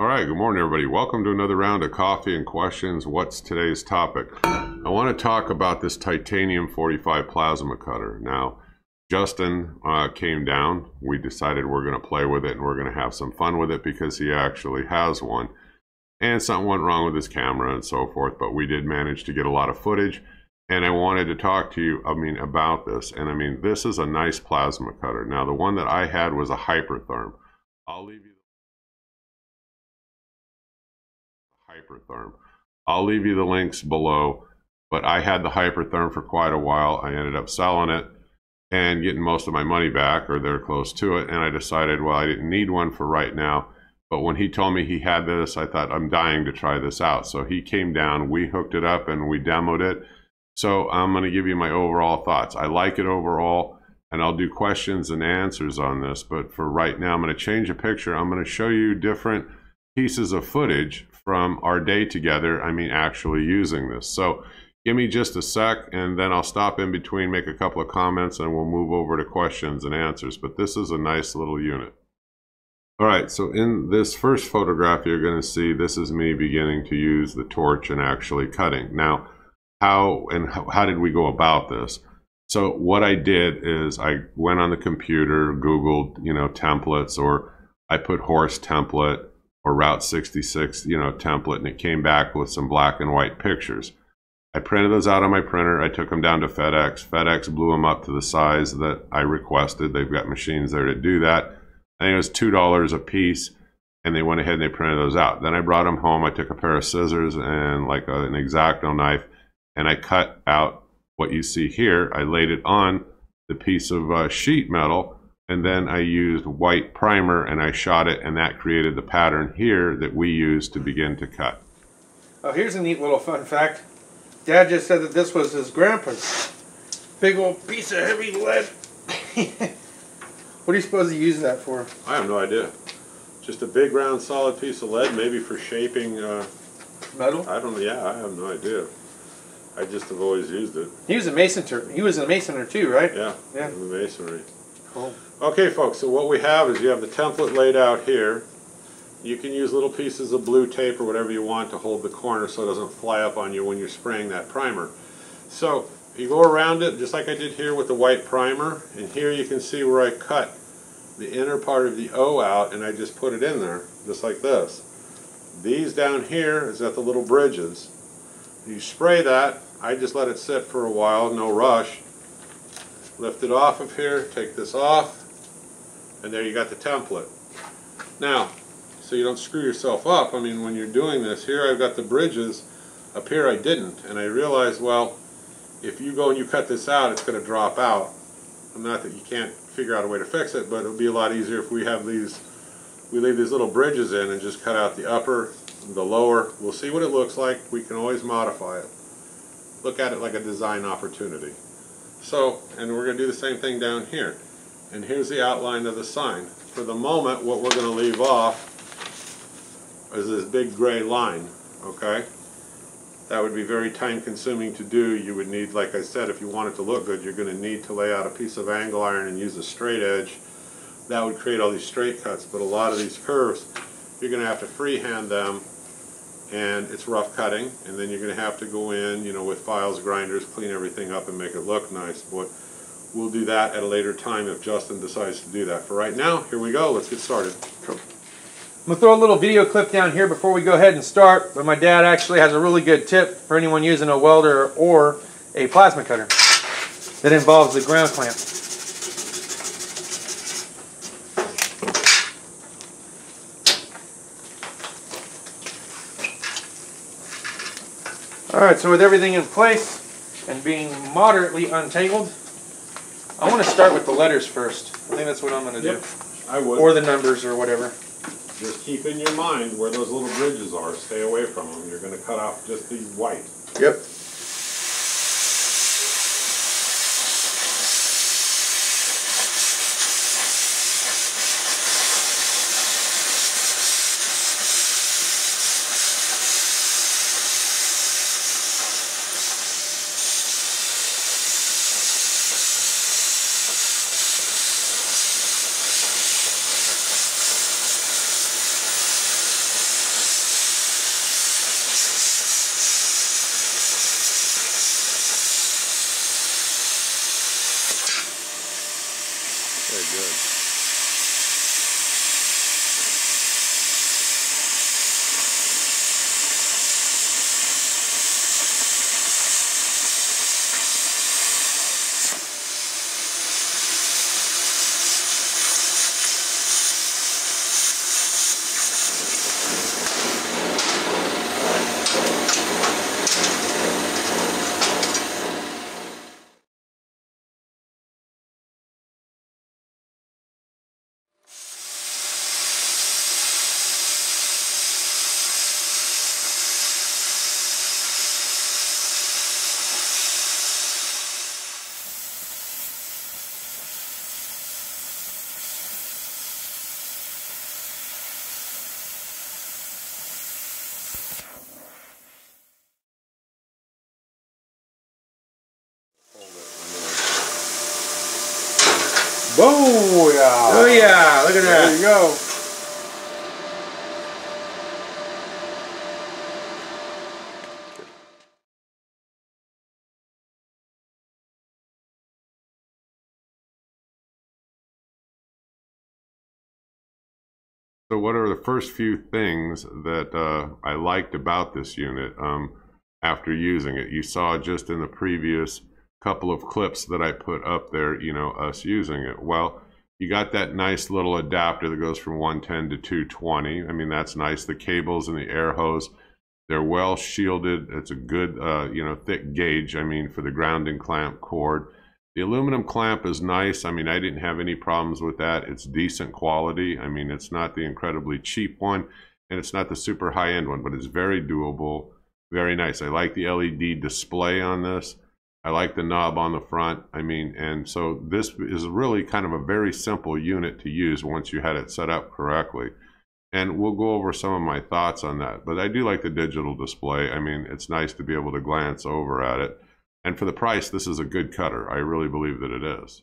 All right, good morning, everybody. Welcome to another round of coffee and questions. What's today's topic? I want to talk about this titanium 45 plasma cutter. Now, Justin uh, came down. We decided we're going to play with it and we're going to have some fun with it because he actually has one. And something went wrong with his camera and so forth, but we did manage to get a lot of footage. And I wanted to talk to you, I mean, about this. And I mean, this is a nice plasma cutter. Now, the one that I had was a Hypertherm. I'll leave you Hypertherm. I'll leave you the links below, but I had the Hypertherm for quite a while. I ended up selling it and getting most of my money back, or they're close to it. And I decided, well, I didn't need one for right now. But when he told me he had this, I thought, I'm dying to try this out. So he came down, we hooked it up, and we demoed it. So I'm going to give you my overall thoughts. I like it overall, and I'll do questions and answers on this. But for right now, I'm going to change a picture. I'm going to show you different pieces of footage from our day together. I mean, actually using this. So give me just a sec, and then I'll stop in between, make a couple of comments, and we'll move over to questions and answers. But this is a nice little unit. All right, so in this first photograph, you're going to see this is me beginning to use the torch and actually cutting. Now, how and how, how did we go about this? So what I did is I went on the computer, Googled, you know, templates, or I put horse template or Route 66, you know, template, and it came back with some black and white pictures. I printed those out on my printer. I took them down to FedEx. FedEx blew them up to the size that I requested. They've got machines there to do that. I think it was two dollars a piece, and they went ahead and they printed those out. Then I brought them home. I took a pair of scissors and like a, an exacto knife, and I cut out what you see here. I laid it on the piece of uh, sheet metal, and then I used white primer and I shot it, and that created the pattern here that we use to begin to cut. Oh, here's a neat little fun fact. Dad just said that this was his grandpa's big old piece of heavy lead. What are you supposed to use that for? I have no idea. Just a big round solid piece of lead, maybe for shaping. Uh, Metal? I don't know. Yeah, I have no idea. I just have always used it. He was a masoner. He was a masoner too, right? Yeah. Yeah. In the masonry. Cool. Okay, folks. So what we have is you have the template laid out here. You can use little pieces of blue tape or whatever you want to hold the corner so it doesn't fly up on you when you're spraying that primer. So you go around it just like I did here with the white primer and here you can see where I cut the inner part of the O out and I just put it in there just like this. These down here is at the little bridges. You spray that, I just let it sit for a while, no rush. Lift it off of here, take this off, and there you got the template. Now, so you don't screw yourself up, I mean when you're doing this, here I've got the bridges, up here I didn't, and I realized, well, if you go and you cut this out, it's going to drop out. Not that you can't figure out a way to fix it, but it would be a lot easier if we have these, we leave these little bridges in and just cut out the upper, the lower. We'll see what it looks like. We can always modify it. Look at it like a design opportunity. So, and we're going to do the same thing down here. And here's the outline of the sign. For the moment, what we're going to leave off is this big gray line, okay? That would be very time consuming to do. You would need, like I said, if you want it to look good, you're going to need to lay out a piece of angle iron and use a straight edge. That would create all these straight cuts, but a lot of these curves, you're going to have to freehand them and it's rough cutting and then you're going to have to go in, you know, with files, grinders, clean everything up and make it look nice. But we'll do that at a later time if Justin decides to do that. For right now, here we go. Let's get started. I'm going to throw a little video clip down here before we go ahead and start, but my dad actually has a really good tip for anyone using a welder or a plasma cutter that involves the ground clamp. Alright, so with everything in place and being moderately untangled, I want to start with the letters first. I think that's what I'm going to Yep, do. I would. Or the numbers or whatever. Just keep in your mind where those little bridges are. Stay away from them. You're going to cut off just the white. Yep. good. Yeah, look at There you go. So what are the first few things that uh, I liked about this unit um, after using it? You saw just in the previous couple of clips that I put up there, you know, us using it. Well, you got that nice little adapter that goes from 110 to 220. I mean, that's nice. The cables and the air hose, they're well shielded. It's a good, uh, you know, thick gauge. I mean, for the grounding clamp cord. The aluminum clamp is nice. I mean, I didn't have any problems with that. It's decent quality. I mean, it's not the incredibly cheap one and it's not the super high end one, but it's very doable, very nice. I like the LED display on this. I like the knob on the front. I mean, and so this is really kind of a very simple unit to use once you had it set up correctly. And we'll go over some of my thoughts on that. But I do like the digital display. I mean, it's nice to be able to glance over at it. And for the price, this is a good cutter. I really believe that it is.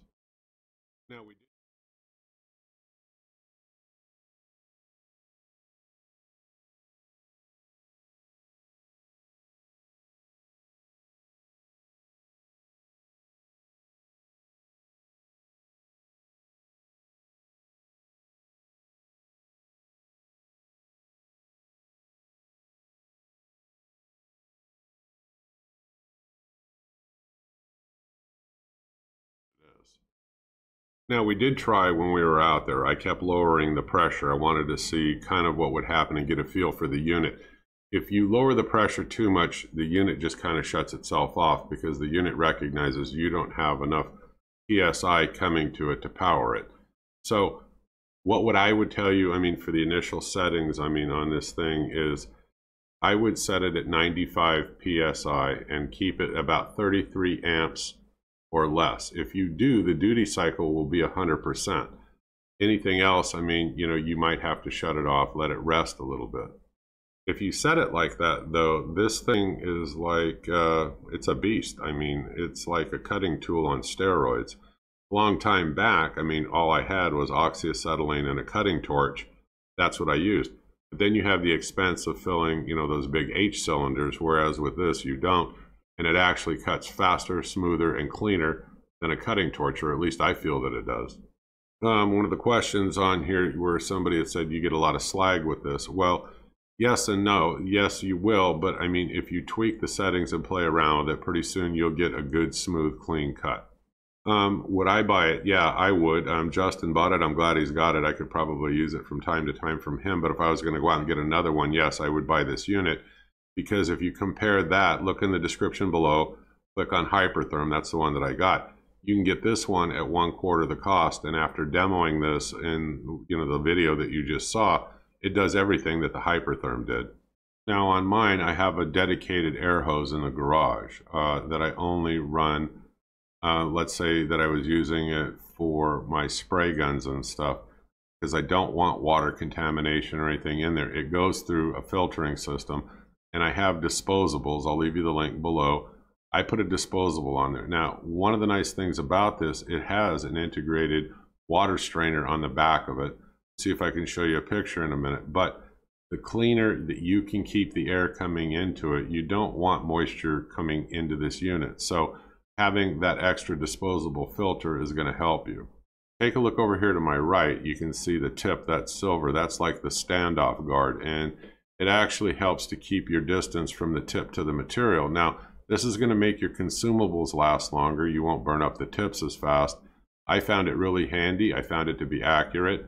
Now, we did try when we were out there. I kept lowering the pressure. I wanted to see kind of what would happen and get a feel for the unit. If you lower the pressure too much, the unit just kind of shuts itself off because the unit recognizes you don't have enough PSI coming to it to power it. So, what would I would tell you, I mean, for the initial settings, I mean, on this thing is I would set it at 95 PSI and keep it about 33 amps or less. If you do, the duty cycle will be 100%. Anything else, I mean, you know, you might have to shut it off, let it rest a little bit. If you set it like that, though, this thing is like, uh, it's a beast. I mean, it's like a cutting tool on steroids. Long time back, I mean, all I had was oxyacetylene and a cutting torch. That's what I used. But then you have the expense of filling, you know, those big H cylinders, whereas with this, you don't and it actually cuts faster, smoother, and cleaner than a cutting torch, or at least I feel that it does. Um, one of the questions on here where somebody had said you get a lot of slag with this. Well, yes and no. Yes, you will, but I mean, if you tweak the settings and play around with it, pretty soon you'll get a good, smooth, clean cut. Um, would I buy it? Yeah, I would. Um, Justin bought it. I'm glad he's got it. I could probably use it from time to time from him. But if I was going to go out and get another one, yes, I would buy this unit because if you compare that, look in the description below, click on Hypertherm, that's the one that I got. You can get this one at one quarter the cost, and after demoing this in you know the video that you just saw, it does everything that the Hypertherm did. Now on mine, I have a dedicated air hose in the garage uh, that I only run. Uh, let's say that I was using it for my spray guns and stuff because I don't want water contamination or anything in there. It goes through a filtering system and I have disposables. I'll leave you the link below. I put a disposable on there. Now, one of the nice things about this, it has an integrated water strainer on the back of it. See if I can show you a picture in a minute. But the cleaner that you can keep the air coming into it, you don't want moisture coming into this unit. So having that extra disposable filter is going to help you. Take a look over here to my right. You can see the tip, that's silver. That's like the standoff guard. And it actually helps to keep your distance from the tip to the material. Now, this is going to make your consumables last longer. You won't burn up the tips as fast. I found it really handy. I found it to be accurate.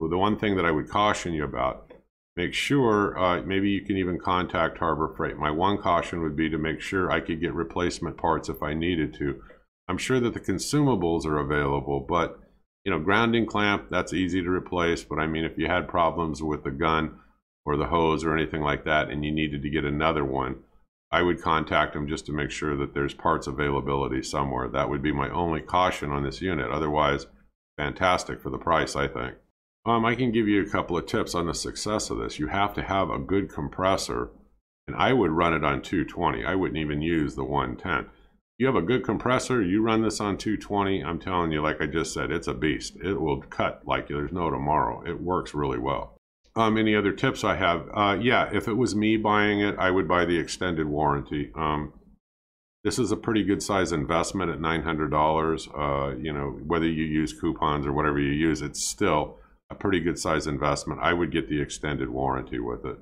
The one thing that I would caution you about, make sure, uh, maybe you can even contact Harbor Freight. My one caution would be to make sure I could get replacement parts if I needed to. I'm sure that the consumables are available, but you know, grounding clamp, that's easy to replace. But I mean, if you had problems with the gun, or the hose or anything like that and you needed to get another one, I would contact them just to make sure that there's parts availability somewhere. That would be my only caution on this unit. Otherwise, fantastic for the price, I think. Um, I can give you a couple of tips on the success of this. You have to have a good compressor And I would run it on 220. I wouldn't even use the 110. You have a good compressor, you run this on 220, I'm telling you, like I just said, it's a beast. It will cut like there's no tomorrow. It works really well. Um, any other tips I have? Uh, yeah, if it was me buying it, I would buy the extended warranty. Um, this is a pretty good size investment at $900. Uh, you know, whether you use coupons or whatever you use, it's still a pretty good size investment. I would get the extended warranty with it.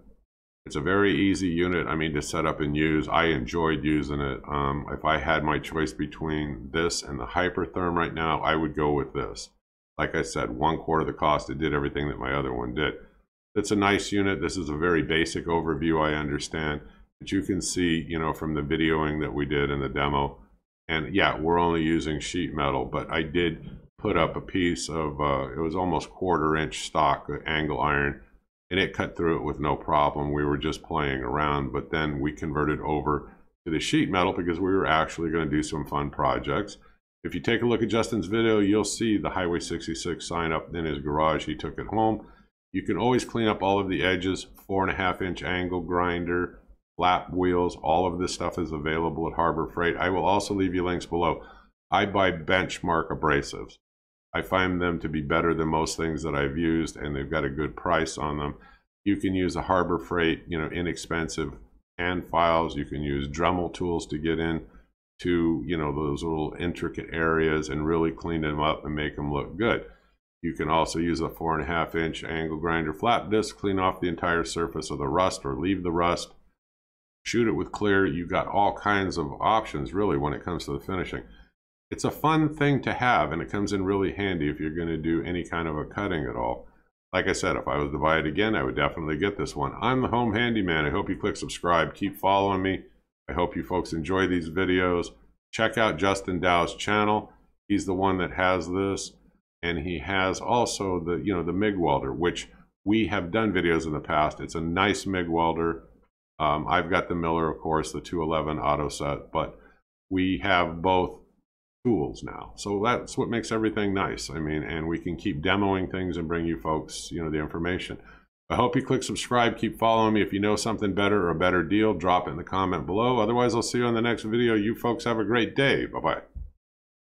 It's a very easy unit, I mean, to set up and use. I enjoyed using it. Um, if I had my choice between this and the Hypertherm right now, I would go with this. Like I said, one quarter the cost. It did everything that my other one did. It's a nice unit. This is a very basic overview, I understand. But you can see, you know, from the videoing that we did in the demo, and yeah, we're only using sheet metal, but I did put up a piece of, uh, it was almost quarter inch stock angle iron and it cut through it with no problem. We were just playing around, but then we converted over to the sheet metal because we were actually going to do some fun projects. If you take a look at Justin's video, you'll see the Highway 66 sign up in his garage. He took it home. You can always clean up all of the edges, four and a half inch angle grinder, flap wheels, all of this stuff is available at Harbor Freight. I will also leave you links below. I buy benchmark abrasives. I find them to be better than most things that I've used, and they've got a good price on them. You can use a Harbor Freight, you know, inexpensive hand files. You can use Dremel tools to get in to, you know, those little intricate areas and really clean them up and make them look good. You can also use a four and a half inch angle grinder flap disc, clean off the entire surface of the rust or leave the rust. Shoot it with clear. You've got all kinds of options really when it comes to the finishing it's a fun thing to have and it comes in really handy if you're going to do any kind of a cutting at all. Like I said, if I was to buy it again, I would definitely get this one. I'm the Home Handyman. I hope you click subscribe. Keep following me. I hope you folks enjoy these videos. Check out Justin Dow's channel. He's the one that has this. And he has also the, you know, the MIG welder, which we have done videos in the past. It's a nice MIG welder. Um, I've got the Miller, of course, the 211 auto set, but we have both tools now. So that's what makes everything nice. I mean, and we can keep demoing things and bring you folks, you know, the information. I hope you click subscribe, keep following me. If you know something better or a better deal, drop it in the comment below. Otherwise, I'll see you on the next video. You folks have a great day. Bye-bye.